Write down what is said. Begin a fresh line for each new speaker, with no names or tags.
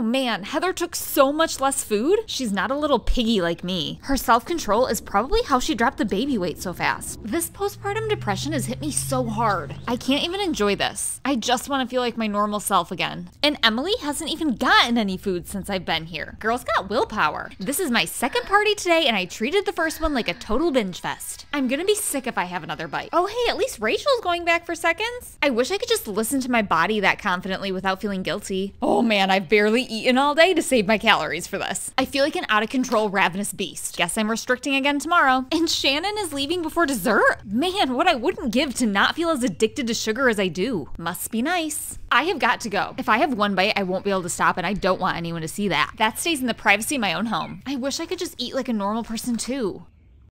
Oh man, Heather took so much less food. She's not a little piggy like me. Her self control is probably how she dropped the baby weight so fast. This postpartum depression has hit me so hard. I can't even enjoy this. I just want to feel like my normal self again. And Emily hasn't even gotten any food since I've been here. Girl's got willpower. This is my second party today, and I treated the first one like a total binge fest. I'm gonna be sick if I have another bite. Oh, hey, at least Rachel's going back for seconds. I wish I could just listen to my body that confidently without feeling guilty. Oh man, I've barely eaten all day to save my calories for this. I feel like an out of control ravenous beast. Guess I'm restricting again tomorrow. And Shannon is leaving before dessert? Man, what I wouldn't give to not feel as addicted to sugar as I do. Must be nice. I have got to go. If I have one bite, I won't be able to stop, and I don't want anyone to see that. That stays in the privacy of my own home. I wish I could just eat like a normal person too.